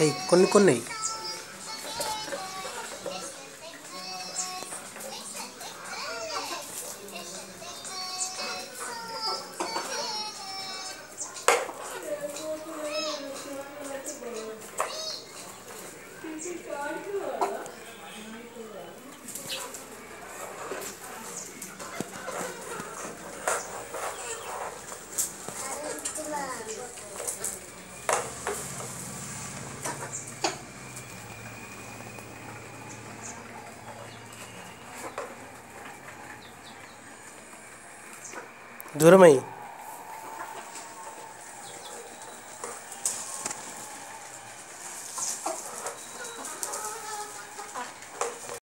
ఏయ్ కొన్ని కొన్ని. దూరమై